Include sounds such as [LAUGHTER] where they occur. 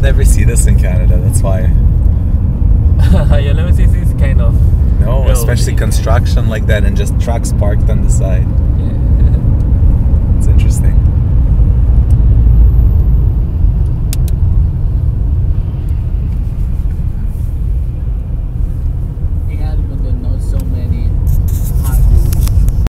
never see this in Canada. That's why. [LAUGHS] you never see this kind of No, especially construction like that and just trucks parked on the side.